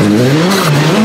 Yeah.